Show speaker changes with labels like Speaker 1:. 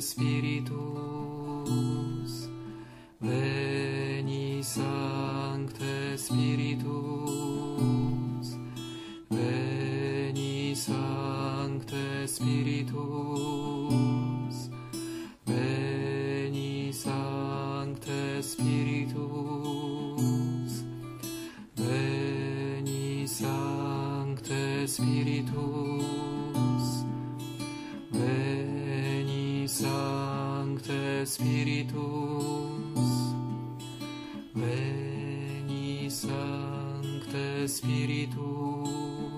Speaker 1: Spiritus. Veni Sancte Spiritus. Veni Sancte Spiritus. Veni Sancte Spiritus. Veni Sancte Spiritus. Sancte Spiritus, veni Sancte Spiritus,